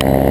Uh,